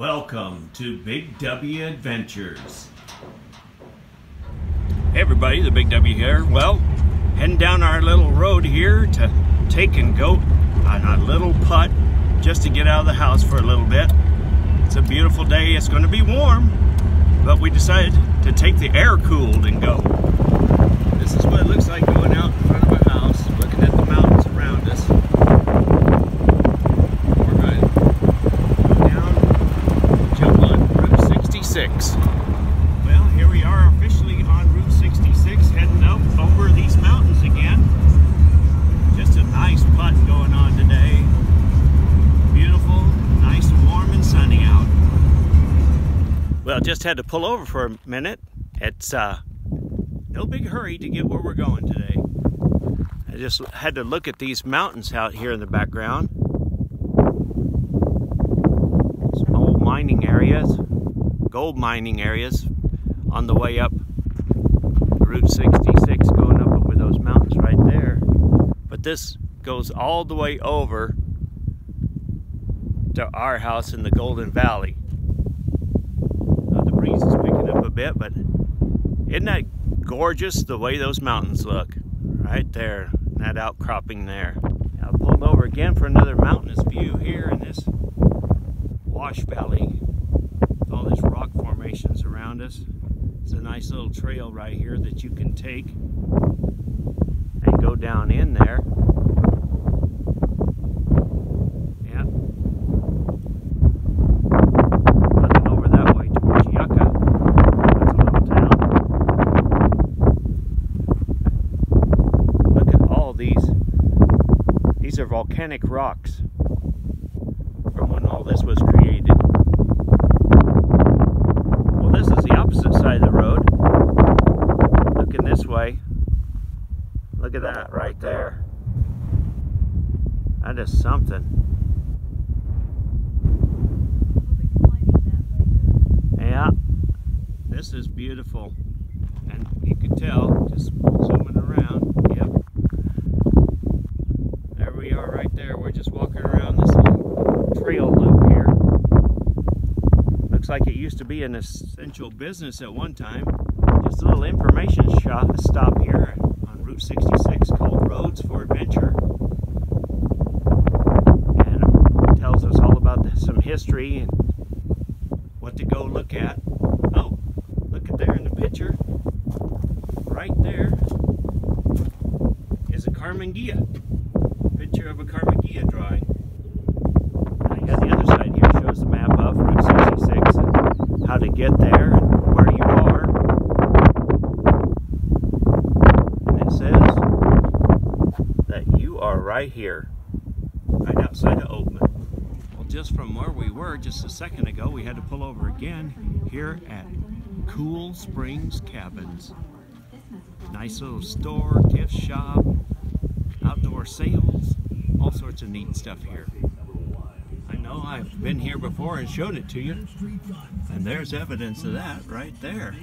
Welcome to Big W Adventures. Hey everybody, the Big W here. Well, heading down our little road here to take and go on a little putt just to get out of the house for a little bit. It's a beautiful day, it's going to be warm, but we decided to take the air cooled and go. This is what it looks like going out in front of our house, looking at the mountains around us. We're going to go down, jump on Route 66. Well, here we are officially on Route 66, heading up over these mountains again. Just a nice putt going on today. Beautiful, nice and warm and sunny out. Well, just had to pull over for a minute. It's uh, no big hurry to get where we're going today. I just had to look at these mountains out here in the background. Small mining areas, gold mining areas on the way up Route 66 going up over those mountains right there. But this goes all the way over to our house in the Golden Valley. Now the breeze is picking up a bit, but isn't that gorgeous the way those mountains look? Right there, that outcropping there. Now pulled over again for another mountainous view here in this wash valley with all these rock formations around us. It's a nice little trail right here that you can take and go down in there. Yeah. Looking over that way towards Yucca. That's a little town. Look at all these. These are volcanic rocks from when all this was created. Well, this is the opposite side of the road. Looking this way. Look at that right there. That is something. Yeah. This is beautiful. And you can tell, just zooming around. Yep. There we are right there. We're just walking around this little trail loop here. Looks like it used to be an essential business at one time. Just a little information shot, stop here on Route 66 called Roads for Adventure. And it tells us all about some history and what to go look at. Oh, look at there in the picture. Right there is a Karmann Ghia. Picture of a Karmann Ghia drawing. And got the other side here shows the map of Route 66 and how to get there and where you are. And it says that you are right here, right outside of Oatman. Well, just from where we were just a second ago, we had to pull over again here at Cool Springs Cabins. Nice little store, gift shop, outdoor sales, all sorts of neat stuff here. I know I've been here before and showed it to you, and there's evidence of that right there.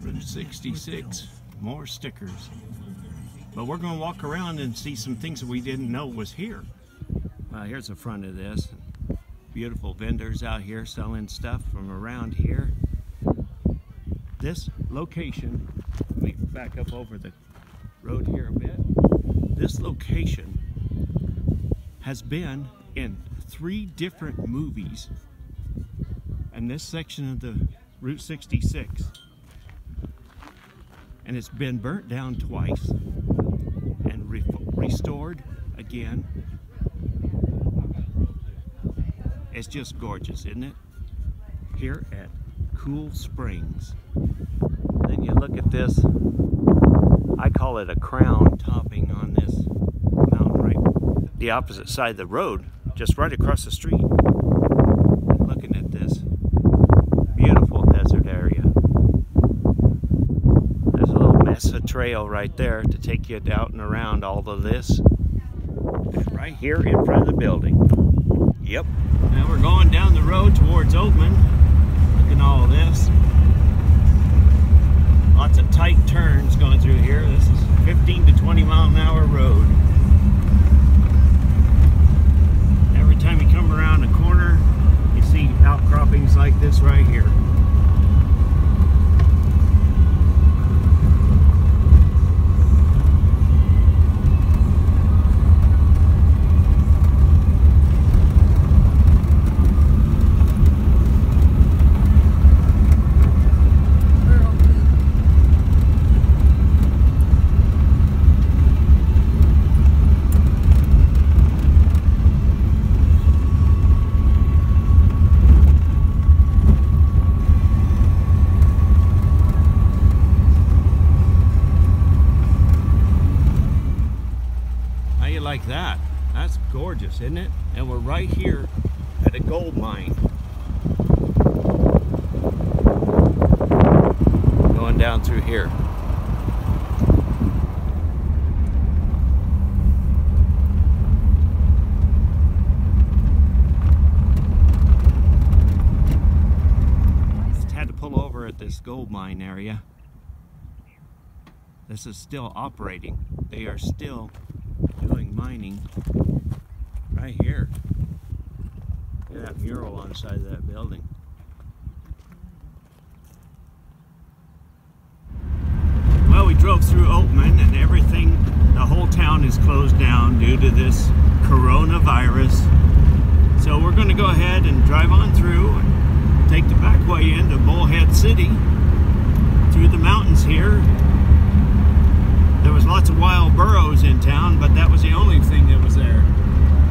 Route 66, more stickers. But we're going to walk around and see some things that we didn't know was here. Here's the front of this. Beautiful vendors out here selling stuff from around here. This location, let me back up over the road here a bit. This location has been in three different movies. And this section of the Route 66. And it's been burnt down twice restored again. It's just gorgeous, isn't it? Here at Cool Springs. Then you look at this, I call it a crown topping on this mountain right the opposite side of the road, just right across the street. And looking at this beautiful desert area. There's a little mesa trail right there to take you out and around all of this. And right here in front of the building. Yep. Now we're going down the road towards Oatman. Look at all this. Lots of tight turns going through here. This is 15 to 20 mile an hour road. Every time you come around a corner, you gorgeous, isn't it? And we're right here at a gold mine. Going down through here. Just had to pull over at this gold mine area. This is still operating. They are still doing mining right here. Look at that mural on the side of that building. Well, we drove through Oatman and everything, the whole town is closed down due to this coronavirus. So we're going to go ahead and drive on through and take the back way into Bullhead City through the mountains here there was lots of wild burros in town, but that was the only thing that was there.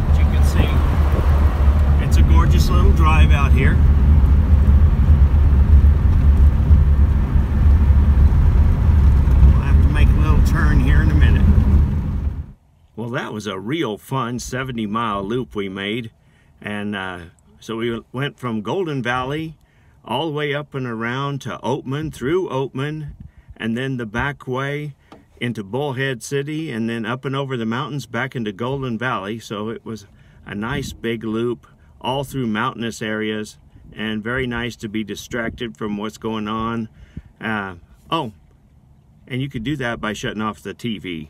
As you can see, it's a gorgeous little drive out here. We'll have to make a little turn here in a minute. Well, that was a real fun 70 mile loop we made. And uh, so we went from Golden Valley all the way up and around to Oatman, through Oatman, and then the back way into Bullhead City and then up and over the mountains back into Golden Valley. So it was a nice big loop all through mountainous areas and very nice to be distracted from what's going on. Uh, oh, and you could do that by shutting off the TV.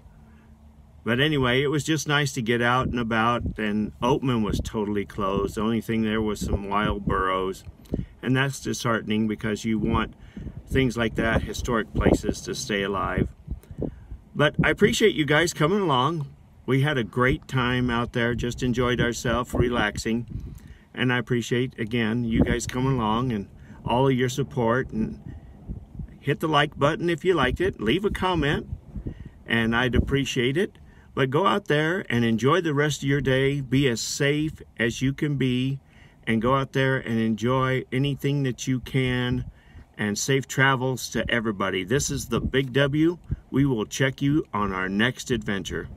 But anyway, it was just nice to get out and about and Oatman was totally closed. The only thing there was some wild burros. And that's disheartening because you want things like that, historic places to stay alive. But I appreciate you guys coming along. We had a great time out there, just enjoyed ourselves, relaxing. And I appreciate, again, you guys coming along and all of your support. And hit the like button if you liked it. Leave a comment, and I'd appreciate it. But go out there and enjoy the rest of your day. Be as safe as you can be. And go out there and enjoy anything that you can and safe travels to everybody. This is the Big W. We will check you on our next adventure.